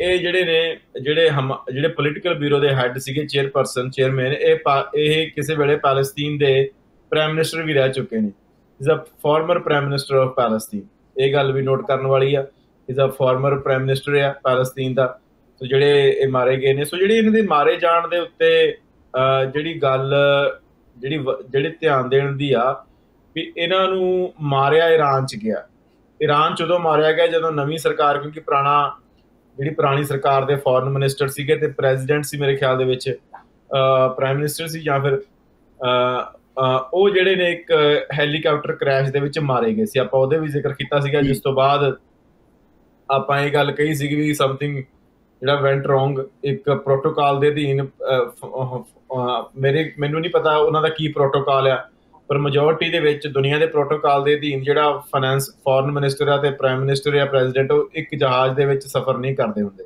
ਇਹ ਜਿਹੜੇ ਨੇ, ਜਿਹੜੇ ਹਮ, ਜਿਹੜੇ ਪੋਲੀਟੀਕਲ ਬਿਊਰੋ ਦੇ ਹੈੱਡ ਸੀਗੇ ਚੇਅਰਪਰਸਨ ਚੇਅਰਮੈਨ ਇਹ ਇਹ ਕਿਸੇ ਵੇਲੇ ਪੈਲਸਤੀਨ ਦੇ ਪ੍ਰਾਈਮ ਮਿਨਿਸਟਰ ਵੀ ਰਹਿ ਚੁੱਕੇ ਨੇ। Is a former prime minister of Palestine ਇਹ ਗੱਲ ਵੀ ਨੋਟ ਕਰਨ ਵਾਲੀ ਆ। Is a former prime minister ਆ ਪੈਲਸਤੀਨ ਦਾ। ਸੋ ਜਿਹੜੇ ਇਹ ਮਾਰੇ ਗਏ ਨੇ, ਸੋ ਜਿਹੜੀ ਇਹਨਾਂ ਦੇ ਮਾਰੇ ਜਾਣ ਦੇ ਉੱਤੇ ਜਿਹੜੀ ਗੱਲ, ਜਿਹੜੀ ਜਿਹੜੇ ਧਿਆਨ ਦੇਣ ਦੀ ਆ, ਵੀ ਇਹਨਾਂ ਨੂੰ ਮਾਰਿਆ ਈਰਾਨ ਚ ਗਿਆ। ਈਰਾਨ ਚ ਉਦੋਂ ਮਾਰਿਆ ਗਿਆ ਜਦੋਂ ਨਵੀਂ ਸਰਕਾਰ, ਕਿਉਂਕਿ ਪੁਰਾਣਾ ਜਿਹੜੀ ਪੁਰਾਣੀ ਸਰਕਾਰ ਦੇ ਫੋਰਨ ਮਿਨਿਸਟਰ ਸੀਗੇ ਤੇ ਪ੍ਰੈਜ਼ੀਡੈਂਟ ਸੀ ਮੇਰੇ ਖਿਆਲ ਦੇ ਵਿੱਚ ਪ੍ਰਾਈਮ ਮਿਨਿਸਟਰ ਸੀ ਜਾਂ ਫਿਰ ਉਹ ਜਿਹੜੇ ਨੇ ਇੱਕ ਹੈਲੀਕਾਪਟਰ ਕ੍ਰੈਸ਼ ਦੇ ਵਿੱਚ ਮਾਰੇ ਗਏ ਸੀ। ਆਪਾਂ ਉਹਦੇ ਵੀ ਜ਼ਿਕਰ ਕੀਤਾ ਸੀਗਾ ਜਿਸ ਤੋਂ ਬਾਅਦ ਆਪਾਂ ਇਹ ਗੱਲ ਕਹੀ ਸੀ ਵੀ ਸਮਥਿੰਗ ਜਿਹੜਾ ਵੈਂਟ ਰੋਂਗ ਇੱਕ ਪ੍ਰੋਟੋਕਾਲ ਦੇ ਅਧੀਨ ਮੇਰੇ ਮੈਨੂੰ ਨਹੀਂ ਪਤਾ ਉਹਨਾਂ ਦਾ ਕੀ ਪ੍ਰੋਟੋਕਾਲ ਆ। ਪਰ ਮੈਜੋਰਟੀ ਦੇ ਵਿੱਚ ਦੁਨੀਆ ਦੇ ਪ੍ਰੋਟੋਕਾਲ ਦੇ ਅਧੀਨ ਜਿਹੜਾ ਫਾਈਨੈਂਸ ਫੋਰਨ ਮਿਨਿਸਟਰ ਆ ਤੇ ਪ੍ਰਾਈਮ ਮਿਨਿਸਟਰ ਜਾਂ ਪ੍ਰੈਜ਼ੀਡੈਂਟ ਉਹ ਇੱਕ ਜਹਾਜ਼ ਦੇ ਵਿੱਚ ਸਫ਼ਰ ਨਹੀਂ ਕਰਦੇ ਹੁੰਦੇ।